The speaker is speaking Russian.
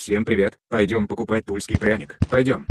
Всем привет, пойдем покупать тульский пряник. Пойдем.